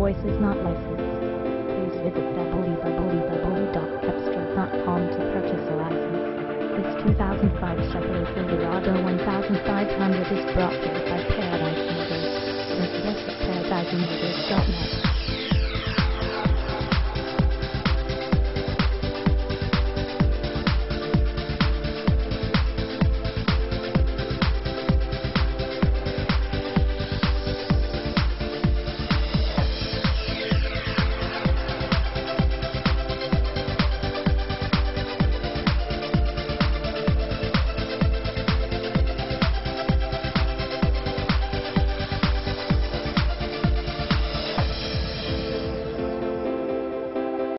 voice is not licensed. Please visit www.cepstral.com to purchase a license. This 2005 Chevrolet Silverado 1500 is brought to you by Paradise Motors. Visit us at paradisemotors.net.